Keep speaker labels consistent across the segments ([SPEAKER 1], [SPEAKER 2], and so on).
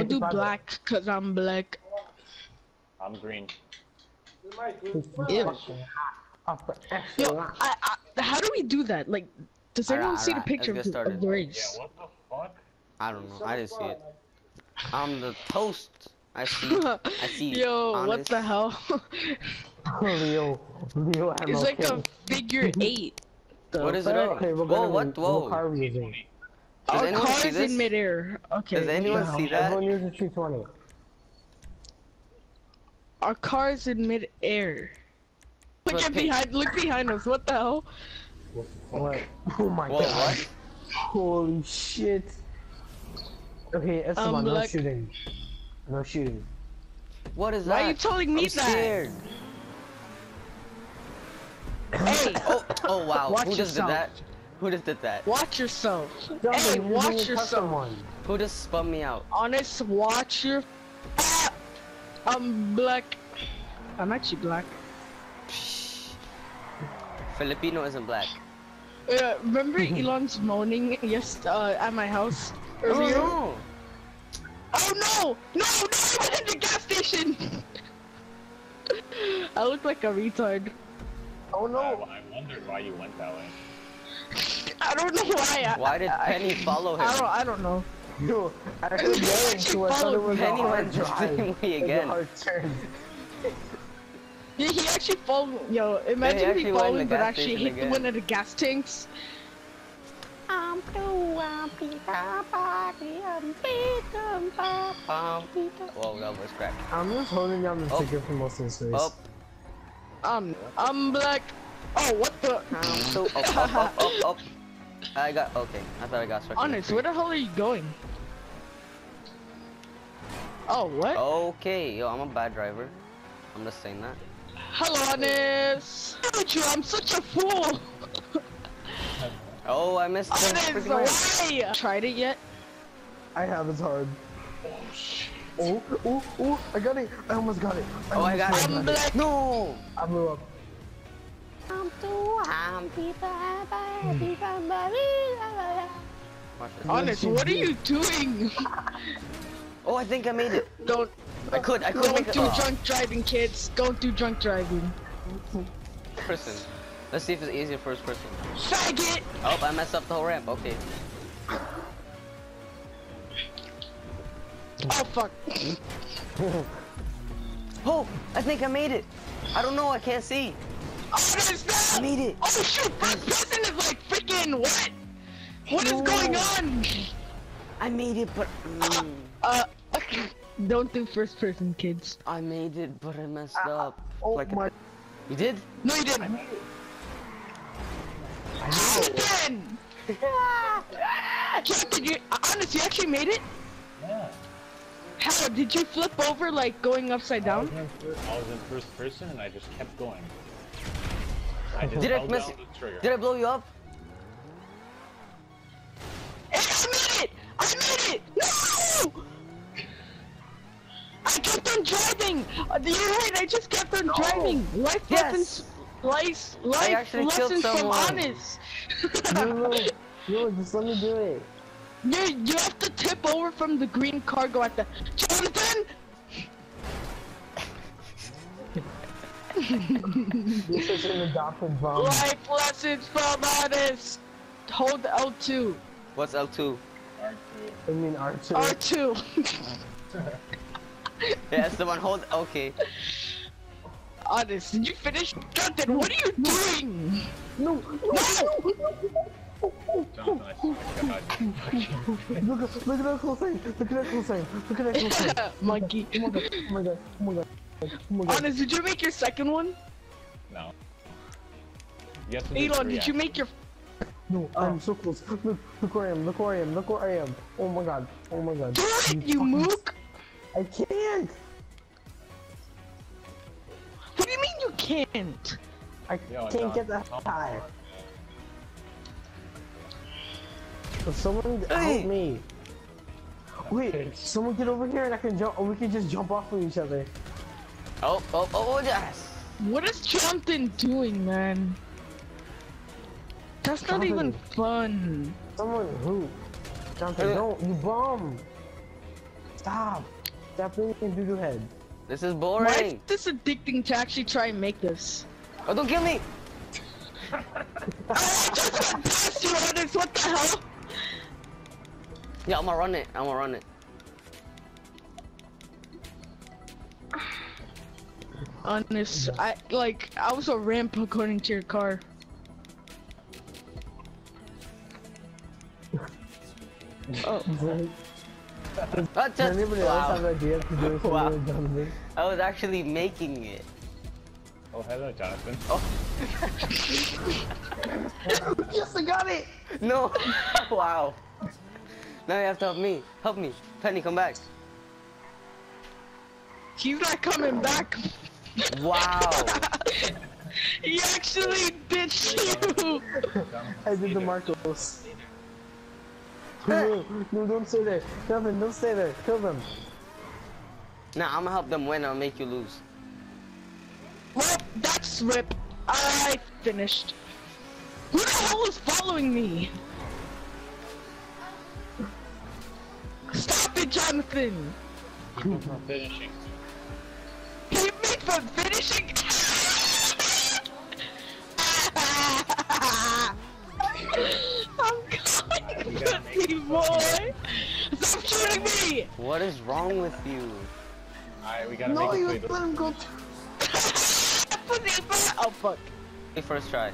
[SPEAKER 1] I'll do
[SPEAKER 2] 95.
[SPEAKER 1] black because I'm black.
[SPEAKER 3] I'm green.
[SPEAKER 1] Ew.
[SPEAKER 2] Fucking hot. Off the extra
[SPEAKER 1] Yo. I, I, how do we do that? Like, does
[SPEAKER 4] Alright,
[SPEAKER 1] anyone see the picture of, the- of the race?
[SPEAKER 3] Yeah, what the fuck?
[SPEAKER 4] I don't know. I didn't see it. I'm the toast. I see. I see.
[SPEAKER 1] Yo, what the hell?
[SPEAKER 2] Leo, Leo, I'm
[SPEAKER 1] it's like a figure eight.
[SPEAKER 4] What is it?
[SPEAKER 1] fuck?
[SPEAKER 4] Oh,
[SPEAKER 2] Okay, we're
[SPEAKER 4] Whoa,
[SPEAKER 2] gonna
[SPEAKER 4] what?
[SPEAKER 2] What
[SPEAKER 4] Whoa.
[SPEAKER 2] car are we using?
[SPEAKER 4] Does
[SPEAKER 1] Our
[SPEAKER 4] anyone
[SPEAKER 1] car
[SPEAKER 4] see
[SPEAKER 1] is
[SPEAKER 4] this?
[SPEAKER 1] in midair. Okay.
[SPEAKER 4] Does anyone
[SPEAKER 1] the
[SPEAKER 4] see that?
[SPEAKER 2] Everyone uses 320.
[SPEAKER 1] Our car is in midair. Look at behind. Look behind us. What the hell?
[SPEAKER 2] What? Oh my
[SPEAKER 4] Whoa,
[SPEAKER 2] god.
[SPEAKER 4] what?
[SPEAKER 2] Holy shit. Okay, Esteban,
[SPEAKER 1] Um,
[SPEAKER 2] no
[SPEAKER 1] like-
[SPEAKER 2] shooting. No shooting.
[SPEAKER 4] What is
[SPEAKER 1] Why
[SPEAKER 4] that?
[SPEAKER 1] are you telling me
[SPEAKER 4] I'm
[SPEAKER 1] that?
[SPEAKER 4] scared.
[SPEAKER 1] Hey,
[SPEAKER 4] Oh, oh wow.
[SPEAKER 1] Watch
[SPEAKER 4] Who just
[SPEAKER 1] yourself.
[SPEAKER 4] did that? Who just did that?
[SPEAKER 1] watch yourself.
[SPEAKER 2] Dummy,
[SPEAKER 1] Hey,
[SPEAKER 2] you're
[SPEAKER 1] watch
[SPEAKER 2] using a custom
[SPEAKER 1] yourself.
[SPEAKER 2] One.
[SPEAKER 4] Who just spun me out?
[SPEAKER 1] Anes, watch your. I'm black. I'm actually black.
[SPEAKER 4] Filipino isn't black.
[SPEAKER 1] Uh, remember Elan's moaning yes uh, at my house earlier?
[SPEAKER 4] Oh, no!
[SPEAKER 1] Oh no! No! No! I went in the gas station! I look like a retard.
[SPEAKER 2] Oh
[SPEAKER 3] I,
[SPEAKER 2] no!
[SPEAKER 3] I wondered why you went that way.
[SPEAKER 1] I don't know why. I,
[SPEAKER 4] Why did
[SPEAKER 1] I,
[SPEAKER 4] Penny follow him?
[SPEAKER 1] I don't. I don't know.
[SPEAKER 2] Yo, I was yelling to I thought it was
[SPEAKER 4] Penny
[SPEAKER 2] a hard
[SPEAKER 4] went the
[SPEAKER 2] drive.
[SPEAKER 4] same way
[SPEAKER 2] It was a
[SPEAKER 4] again.
[SPEAKER 2] hard turn.
[SPEAKER 1] He, he actually followed. Yo, imagine
[SPEAKER 4] actually
[SPEAKER 1] he
[SPEAKER 4] went
[SPEAKER 1] followed, but actually hit
[SPEAKER 4] again.
[SPEAKER 1] one of the gas tanks.
[SPEAKER 4] Whoa, um, that was crack.
[SPEAKER 2] I'm just holding down the
[SPEAKER 4] Oh.
[SPEAKER 2] ticket for most of this race. Oh.
[SPEAKER 4] Up,
[SPEAKER 1] Um, I'm black. Oh, what the?
[SPEAKER 4] I'm so up, up, up, up, up. I got okay. I thought I got stuck. in the Anes,
[SPEAKER 1] where the hell are you going? Oh, what?
[SPEAKER 4] Okay, yo, I'm a bad driver. I'm just saying that.
[SPEAKER 1] Hello, Anes. Look at you, I'm such a fool.
[SPEAKER 4] Oh, I missed the Anes,
[SPEAKER 1] why? Tried it yet?
[SPEAKER 2] I have it's hard. Oh, oh, oh, oh, I got it. I almost got it.
[SPEAKER 4] Oh, I got
[SPEAKER 2] almost
[SPEAKER 4] it.
[SPEAKER 1] I'm black.
[SPEAKER 4] No.
[SPEAKER 2] I blew up.
[SPEAKER 4] Watch this.
[SPEAKER 1] Anes, what are you doing?
[SPEAKER 4] Oh, I think I made it.
[SPEAKER 1] Don't,
[SPEAKER 4] I could, I could
[SPEAKER 1] don't
[SPEAKER 4] it.
[SPEAKER 1] do
[SPEAKER 4] Oh,
[SPEAKER 1] drunk driving, kids. Don't do drunk driving.
[SPEAKER 4] person. Let's see if it's easier first person.
[SPEAKER 1] Faggot!
[SPEAKER 4] Oh, I messed up the whole ramp. Okay.
[SPEAKER 1] Oh, fuck.
[SPEAKER 4] Oh, I think I made it. I don't know. I can't see.
[SPEAKER 1] Anes,
[SPEAKER 4] I made it.
[SPEAKER 1] Oh, shoot! First person is like freaking what? What is
[SPEAKER 4] No.
[SPEAKER 1] going on?
[SPEAKER 4] I made it, but mm,
[SPEAKER 1] Uh, don't do first person, kids.
[SPEAKER 4] I made it, but I messed up.
[SPEAKER 2] Oh
[SPEAKER 4] Like-
[SPEAKER 2] my.
[SPEAKER 4] You did?
[SPEAKER 1] No, you didn't. Again! Did you, Anes, you actually made it?
[SPEAKER 3] Yeah.
[SPEAKER 1] How, did you flip over like going upside
[SPEAKER 3] I was,
[SPEAKER 1] down?
[SPEAKER 3] in first, I was in first person and I just kept going. I just
[SPEAKER 4] Did I
[SPEAKER 3] held
[SPEAKER 4] miss-
[SPEAKER 3] down the.
[SPEAKER 4] Did I blow you up?
[SPEAKER 1] I made it! I made it! No! I kept on driving! You're right, I just kept on driving! Life
[SPEAKER 4] Yes!
[SPEAKER 1] lessons, life, life lessons from
[SPEAKER 4] someone.
[SPEAKER 1] Anes!
[SPEAKER 2] No, no, no, just let me do it.
[SPEAKER 1] you, you have to tip over from the green cargo at the... Jonathan!
[SPEAKER 2] You're such an adopted bum.
[SPEAKER 1] Life lessons from Anes! Hold L2.
[SPEAKER 4] What's L2?
[SPEAKER 2] I mean, R2.
[SPEAKER 1] R2.
[SPEAKER 4] Yeah, that's the one. Hold. Okay.
[SPEAKER 1] Anes, did you finish? Jonathan, what are you doing?
[SPEAKER 2] No, no, no.
[SPEAKER 3] Jonathan, I swear to God.
[SPEAKER 2] Look, at- look at that cool thing. Look at that cool thing. Look at that cool thing.
[SPEAKER 1] Monkey.
[SPEAKER 2] Oh my god. Oh my god. Oh my god. Oh.
[SPEAKER 1] Anes, did you make your second one?
[SPEAKER 3] No. Yes. have Elan,
[SPEAKER 1] did you make your
[SPEAKER 2] No, I'm oh. so close. Look, look where I am. Look where I am. Look where I am. Oh my god. Oh my god.
[SPEAKER 1] Do you
[SPEAKER 2] fucking-
[SPEAKER 1] mook?
[SPEAKER 2] I can't.
[SPEAKER 1] What do you mean you can't?
[SPEAKER 2] I
[SPEAKER 3] Yo,
[SPEAKER 2] can't
[SPEAKER 3] John,
[SPEAKER 2] get that
[SPEAKER 3] come
[SPEAKER 2] high.
[SPEAKER 3] on.
[SPEAKER 2] Someone
[SPEAKER 4] Hey.
[SPEAKER 2] help me? Wait, someone get over here and I can jump. Or we can just jump off of each other.
[SPEAKER 4] Oh, oh, oh, oh, yes.
[SPEAKER 1] What is Jonathan doing, man? That's not even fun.
[SPEAKER 2] Someone who? Jonathan,
[SPEAKER 4] Uh.
[SPEAKER 2] don't. You bum. Stop! Stop being a doo-doo head.
[SPEAKER 4] This is
[SPEAKER 1] Why is
[SPEAKER 4] boring.
[SPEAKER 1] this addicting to actually try and make this?
[SPEAKER 4] Oh, don't kill me.
[SPEAKER 1] Past you, Anes, what the hell?
[SPEAKER 4] Yeah, I'm gonna run it. I'm gonna run it.
[SPEAKER 1] Anes, I like I was a ramp according to your car. Oh,
[SPEAKER 4] That's
[SPEAKER 2] Does
[SPEAKER 4] it.
[SPEAKER 2] anybody else have
[SPEAKER 4] Wow.
[SPEAKER 2] an idea to do
[SPEAKER 4] Wow.
[SPEAKER 2] something Jonathan?
[SPEAKER 4] I was actually making it.
[SPEAKER 3] Oh, hello, Jonathan. Oh.
[SPEAKER 2] yes, I got it!
[SPEAKER 4] No. wow. Now you have to help me. Help me. Penny, come back.
[SPEAKER 1] he's not coming back.
[SPEAKER 4] Wow.
[SPEAKER 1] he actually ditched you.
[SPEAKER 2] I did the Marcos. no, no, don't stay there. Jonathan, don't stay there. Kill them.
[SPEAKER 4] Now I'm gonna help them win. I'll make you lose.
[SPEAKER 1] Well, that's rip. I finished. Who the hell is following me? Stop it, Jonathan.
[SPEAKER 3] Keep him from finishing.
[SPEAKER 1] Keep oh, me from finishing. I'm coming with you, boy. Stop shooting me.
[SPEAKER 4] What is wrong with you?
[SPEAKER 3] Alright, we gotta
[SPEAKER 2] No,
[SPEAKER 3] make
[SPEAKER 2] you
[SPEAKER 3] it
[SPEAKER 2] let him go.
[SPEAKER 1] Pussy, pussy. Oh fuck.
[SPEAKER 4] Hey, first try.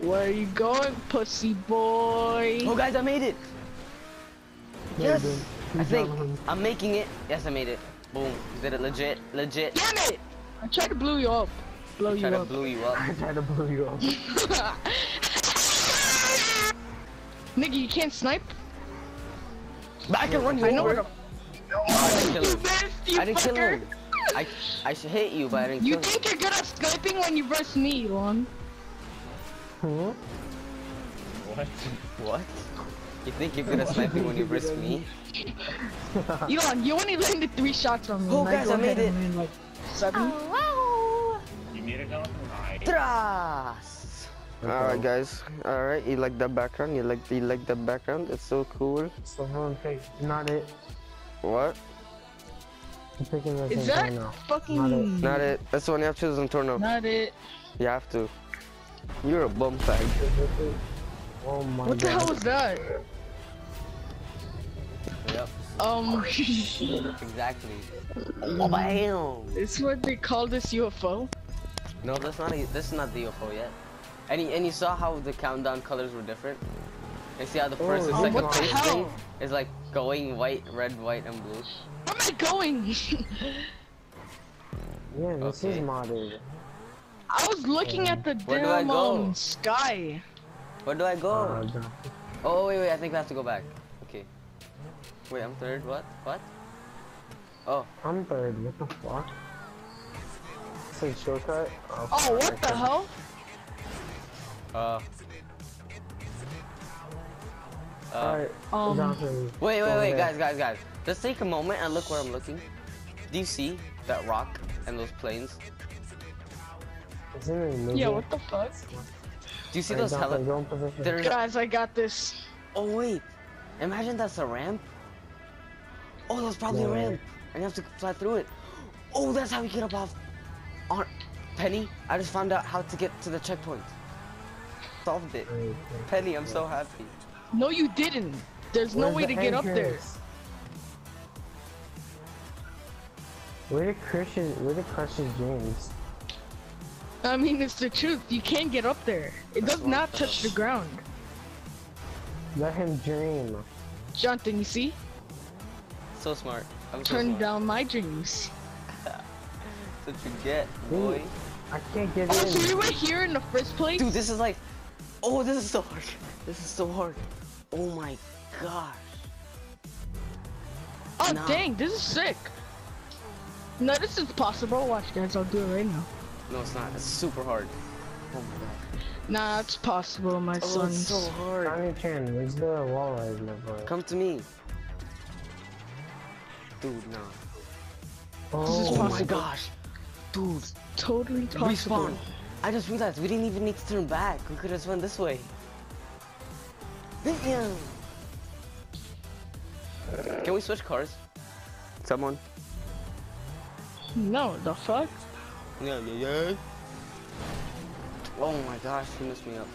[SPEAKER 1] Where are you going, pussy boy?
[SPEAKER 4] Oh, guys, I made it. Yes. I think I'm making it. Yes, I made it. Boom. Did it legit. Legit.
[SPEAKER 1] Damn it! I tried to blow you up. Blow you
[SPEAKER 4] Try
[SPEAKER 1] up.
[SPEAKER 4] blow you up.
[SPEAKER 2] I tried to blow you up.
[SPEAKER 1] Nigga, you can't snipe?
[SPEAKER 4] But I can run you
[SPEAKER 1] I know where the
[SPEAKER 4] Oh, I didn't kill
[SPEAKER 1] You
[SPEAKER 4] him.
[SPEAKER 1] missed, you
[SPEAKER 4] I didn't kill
[SPEAKER 1] fucker!
[SPEAKER 4] him. I I should hit you, but I didn't
[SPEAKER 1] You
[SPEAKER 4] kill him.
[SPEAKER 1] think you're good at sniping when you verse me, Elan?
[SPEAKER 2] Hmm?
[SPEAKER 3] What?
[SPEAKER 4] What? You think you're good at sniping when you verse me?
[SPEAKER 1] Elan, you only landed three shots on me.
[SPEAKER 4] Oh,
[SPEAKER 1] and
[SPEAKER 4] guys,
[SPEAKER 1] go
[SPEAKER 4] I made it.
[SPEAKER 1] and land, like seven.
[SPEAKER 3] Oh, you made it, Jonathan? Nice.
[SPEAKER 4] Tras. Alright guys, alright, you like that background? You like you like that background? It's so cool.
[SPEAKER 2] So no, pick. Not it.
[SPEAKER 4] What?
[SPEAKER 2] I'm picking this
[SPEAKER 1] Is
[SPEAKER 2] in
[SPEAKER 1] that
[SPEAKER 2] now.
[SPEAKER 1] fucking...
[SPEAKER 4] Not it. That's the one you have to choose Zentorno.
[SPEAKER 1] Not it.
[SPEAKER 4] You have to. You're a bum fag.
[SPEAKER 2] Oh my
[SPEAKER 1] What the hell was that?
[SPEAKER 4] Yep.
[SPEAKER 1] Um,
[SPEAKER 4] Exactly. Oh, bam!
[SPEAKER 1] is what they call this UFO?
[SPEAKER 4] No, that's not. A, this is not the UFO yet. And you, and you saw how the countdown colors were different. And see how the first and
[SPEAKER 2] Oh,
[SPEAKER 4] second
[SPEAKER 1] what the
[SPEAKER 4] place
[SPEAKER 1] hell?
[SPEAKER 4] thing is like going white, red, white, and blue.
[SPEAKER 1] Where am I going?
[SPEAKER 2] Yeah, this
[SPEAKER 4] Okay.
[SPEAKER 2] is modded.
[SPEAKER 1] I was looking at the
[SPEAKER 4] Where do
[SPEAKER 1] damn um, sky.
[SPEAKER 4] Where do I go?
[SPEAKER 2] Uh,
[SPEAKER 4] Oh wait, wait. I think I have to go back. Okay. Wait, I'm third. What? What? Oh,
[SPEAKER 2] I'm third. What the fuck? Say shortcut? Oh,
[SPEAKER 1] Oh, what the hell?
[SPEAKER 4] uh. Uh,
[SPEAKER 2] Alright,
[SPEAKER 1] Um,
[SPEAKER 4] wait, wait, wait, guys, guys, guys. Let's take a moment and look where I'm looking. Do you see that rock and those planes?
[SPEAKER 2] Isn't it moving?
[SPEAKER 1] Yeah, what the fuck?
[SPEAKER 4] Do you see
[SPEAKER 2] Alright,
[SPEAKER 4] those
[SPEAKER 2] Jonathan,
[SPEAKER 4] heli-
[SPEAKER 2] go in position.
[SPEAKER 4] There's.
[SPEAKER 1] Guys, I got this.
[SPEAKER 4] Oh wait, imagine that's a ramp. Oh, that's probably a
[SPEAKER 2] Yeah.
[SPEAKER 4] ramp, and you have to fly through it. Oh, that's how you get up off. On Penny, I just found out how to get to the checkpoint. Solved it. Penny, I'm so happy.
[SPEAKER 1] No, you didn't. There's no way
[SPEAKER 2] the
[SPEAKER 1] to get up there.
[SPEAKER 2] entrance? Where did Christian, where did Christian James?
[SPEAKER 1] I mean, it's the truth. You can't get up there. It does not touch the ground.
[SPEAKER 2] Let him dream.
[SPEAKER 1] Jonathan, you see?
[SPEAKER 4] So smart. I'm so
[SPEAKER 1] Turn
[SPEAKER 4] smart.
[SPEAKER 1] down my dreams.
[SPEAKER 4] That's what you get, boy.
[SPEAKER 2] I can't get
[SPEAKER 1] Oh,
[SPEAKER 2] in.
[SPEAKER 1] so we were here in the first place?
[SPEAKER 4] Dude, this is like. Oh, this is so hard. This is so hard. Oh my gosh.
[SPEAKER 1] oh,
[SPEAKER 4] nah.
[SPEAKER 1] dang, this is sick. No, this is possible. Watch, guys, I'll do it right now.
[SPEAKER 4] No, it's not. It's super hard. Oh my god.
[SPEAKER 1] Nah, it's possible, my
[SPEAKER 4] Oh,
[SPEAKER 1] sons.
[SPEAKER 4] it's so hard.
[SPEAKER 2] Johnny Chan, where's the wall right now, boy?
[SPEAKER 4] Come to me. Dude, no.
[SPEAKER 2] Oh,
[SPEAKER 4] Oh my gosh. Dude,
[SPEAKER 1] Totally possible.
[SPEAKER 4] respawn. I just realized we didn't even need to turn back. We could have just went this way. Damn. Can we switch cars? Someone?
[SPEAKER 1] No, the fuck?
[SPEAKER 4] Yeah, yeah, yeah. Oh my gosh, he messed me up.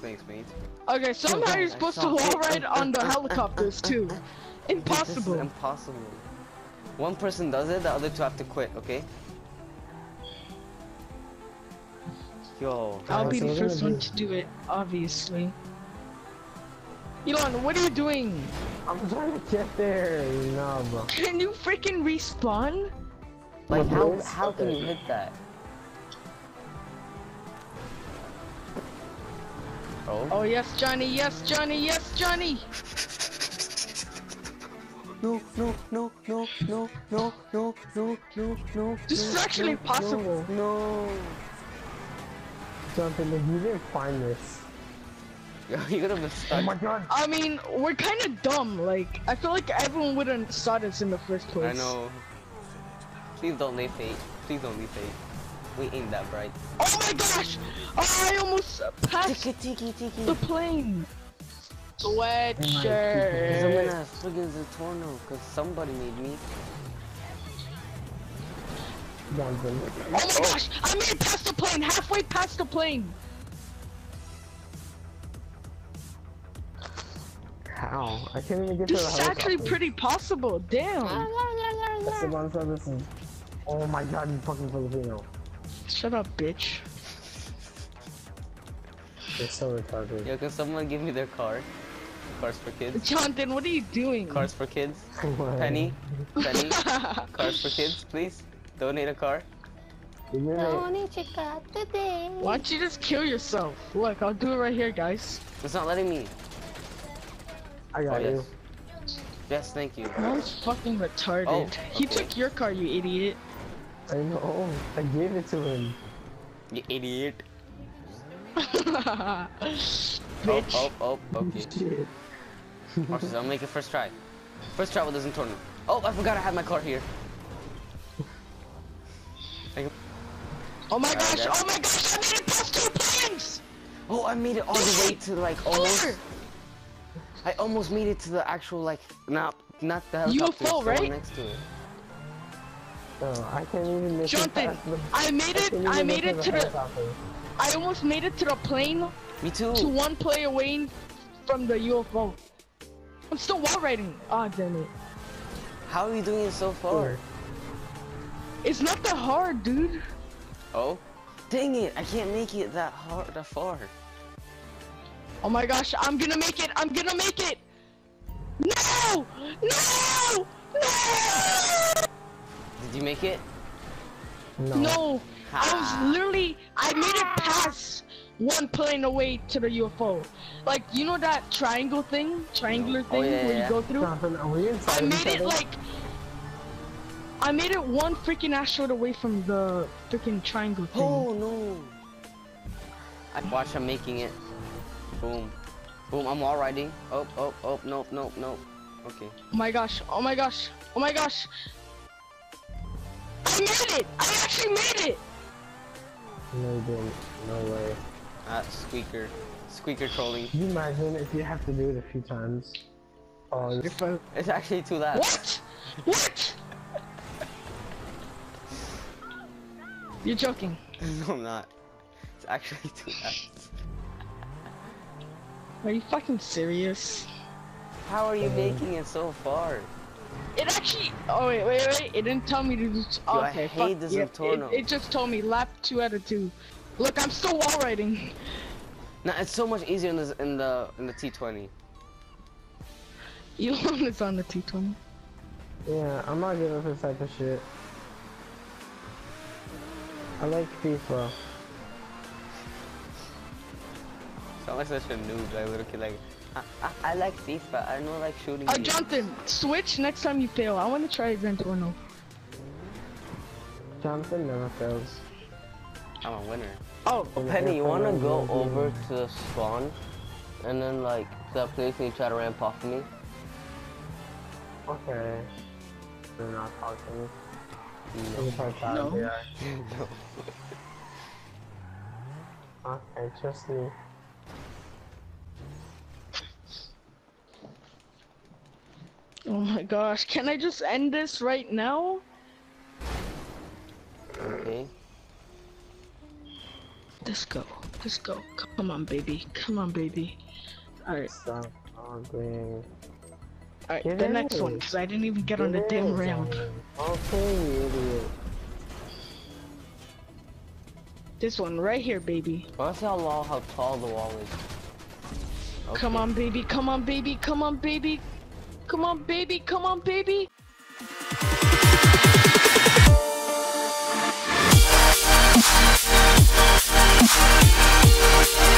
[SPEAKER 4] Thanks, mate.
[SPEAKER 1] Okay, somehow you're supposed to wall ride on the helicopters too.
[SPEAKER 4] This
[SPEAKER 1] Impossible.
[SPEAKER 4] is impossible. One person does it, the other two have to quit, okay? Yo.
[SPEAKER 1] I'll be the first one to do it, obviously. Elan, what are you doing?
[SPEAKER 2] I'm trying to get there. No, bro.
[SPEAKER 1] Can you freaking respawn?
[SPEAKER 4] Like, how, how can you hit that? Oh?
[SPEAKER 1] Oh yes, Johnny. Yes, Johnny. Yes, Johnny.
[SPEAKER 4] No, no, no, no, no, no, no, no, no, no.
[SPEAKER 1] This is actually possible.
[SPEAKER 4] No.
[SPEAKER 2] Jonathan, if you didn't find this.
[SPEAKER 4] Yo, you're gonna be stuck.
[SPEAKER 2] Oh god.
[SPEAKER 1] I mean, we're kind of dumb. Like, I feel like everyone wouldn't saw this in the first place.
[SPEAKER 4] I know. Please don't leave fate. Please don't leave fate. We ain't that bright.
[SPEAKER 1] Oh my gosh! Oh, I almost passed
[SPEAKER 4] Tiki tiki tiki.
[SPEAKER 1] the plane.
[SPEAKER 4] Cause I'm
[SPEAKER 1] Sweatshirt.
[SPEAKER 4] in a friggin' Zentorno, cause somebody made me.
[SPEAKER 1] Oh my gosh! I made it past the plane. Halfway past the plane.
[SPEAKER 2] How? I can't even get to the This
[SPEAKER 1] is actually pretty possible. Damn.
[SPEAKER 2] That's the one side this is. Oh my god, you fucking Filipino.
[SPEAKER 1] Shut up, bitch.
[SPEAKER 2] You're so retarded.
[SPEAKER 4] Yo, can someone give me their car? Cars for kids.
[SPEAKER 1] Jonathan, what are you doing?
[SPEAKER 4] Cars for kids.
[SPEAKER 2] What?
[SPEAKER 4] Penny. Penny. Cars for kids, please. Donate a car.
[SPEAKER 2] You're gonna-
[SPEAKER 1] Why don't you just kill yourself? Look, I'll do it right here, guys.
[SPEAKER 4] It's not letting me.
[SPEAKER 2] I
[SPEAKER 4] Oh
[SPEAKER 2] got
[SPEAKER 4] yes.
[SPEAKER 2] you.
[SPEAKER 4] Yes, thank you.
[SPEAKER 1] Man's fucking retarded.
[SPEAKER 4] Oh,
[SPEAKER 1] He took your car, you idiot.
[SPEAKER 2] I know. I gave it to him.
[SPEAKER 4] You idiot.
[SPEAKER 1] Bitch.
[SPEAKER 4] Oh, oh, oh, oh, okay.
[SPEAKER 2] Shit.
[SPEAKER 4] Watch this, I'll make it first try. First try with this in tournament. Oh, I forgot I had my car here. Thank you.
[SPEAKER 1] Oh my
[SPEAKER 4] Alright,
[SPEAKER 1] gosh,
[SPEAKER 4] guys.
[SPEAKER 1] oh my gosh, I made it past two planes!
[SPEAKER 4] Oh, I made it all the way to like almost. I almost made it to the actual like not not the helicopter.
[SPEAKER 1] UFO,
[SPEAKER 4] the
[SPEAKER 1] right?
[SPEAKER 4] next to it.
[SPEAKER 2] No, I can't even make
[SPEAKER 1] Jonathan,
[SPEAKER 2] it past the...
[SPEAKER 1] I made it,
[SPEAKER 2] can't
[SPEAKER 1] I made
[SPEAKER 2] make
[SPEAKER 1] it to the,
[SPEAKER 2] helicopter.
[SPEAKER 1] I almost made it to the plane
[SPEAKER 4] Me too.
[SPEAKER 1] to one play away from the UFO. I'm still wall riding. Ah, damn it.
[SPEAKER 4] How are you doing it so far?
[SPEAKER 1] It's not that hard, dude.
[SPEAKER 4] Oh, dang it! I can't make it that hard, that far.
[SPEAKER 1] Oh my gosh, I'm gonna make it, I'm gonna make it! No! No! No!
[SPEAKER 4] Did you make it?
[SPEAKER 2] No.
[SPEAKER 1] No! I
[SPEAKER 4] Ah.
[SPEAKER 1] was literally, I made it past one plane away to the UFO. Like, you know that triangle thing? Triangular
[SPEAKER 4] Oh,
[SPEAKER 1] thing
[SPEAKER 4] yeah,
[SPEAKER 1] where
[SPEAKER 4] yeah.
[SPEAKER 1] you go through?
[SPEAKER 2] Are we
[SPEAKER 1] I made
[SPEAKER 2] each
[SPEAKER 1] it like I made it one freaking asteroid away from the freaking triangle thing.
[SPEAKER 4] Oh no! I watch. I'm making it. Boom, boom. I'm all riding. Oh, oh, oh. Nope, nope, nope. Okay.
[SPEAKER 1] Oh my gosh! Oh my gosh! Oh my gosh! I made it! I actually made it!
[SPEAKER 2] No, you didn't. No way.
[SPEAKER 4] Ah, squeaker, squeaker trolling.
[SPEAKER 2] Can you imagine if you have to do it a few times? Oh,
[SPEAKER 1] If I-
[SPEAKER 4] It's actually too loud.
[SPEAKER 1] What? What? You're joking.
[SPEAKER 4] no, I'm not. It's actually too loud.
[SPEAKER 1] Are you fucking serious?
[SPEAKER 4] How are you making it so far?
[SPEAKER 1] It actually. Oh wait, wait, wait! It didn't tell me to do.
[SPEAKER 4] Yo, I hate
[SPEAKER 1] fuck.
[SPEAKER 4] this
[SPEAKER 1] yeah, it, it just told me lap two out of two. Look, I'm still wall riding.
[SPEAKER 4] Nah, it's so much easier in the in the in the T20.
[SPEAKER 1] Elan is on the T20.
[SPEAKER 2] yeah, I'm not good with this type of shit. I like FIFA.
[SPEAKER 4] Sound like such a noob, like little kid. Like, I, I, I like FIFA. I don't like shooting.
[SPEAKER 1] Uh,
[SPEAKER 4] games.
[SPEAKER 1] Jonathan, switch next time you fail. I want to try Gran Torino.
[SPEAKER 2] Jonathan never fails.
[SPEAKER 4] I'm a winner.
[SPEAKER 1] Oh,
[SPEAKER 4] Penny, you wanna go over to the spawn, and then like that place and you try to ramp off of me?
[SPEAKER 2] Okay. They're not talking.
[SPEAKER 4] No.
[SPEAKER 2] Me try
[SPEAKER 1] No.
[SPEAKER 4] No.
[SPEAKER 2] Okay, trust me.
[SPEAKER 1] Oh my gosh, can I just end this right now? Let's go. Let's go. Come on, baby. Come on, baby.
[SPEAKER 2] All right.
[SPEAKER 1] All
[SPEAKER 2] right.
[SPEAKER 1] the next one, because I didn't even get, on the damn ramp.
[SPEAKER 2] Okay, idiot.
[SPEAKER 1] This one right here, baby.
[SPEAKER 4] That's how long, how tall the wall is. Okay.
[SPEAKER 1] Come on, baby. Come on, baby. Come on, baby. Come on, baby. Come on, baby.